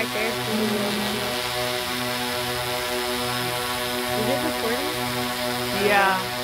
right there Is it recording? Yeah.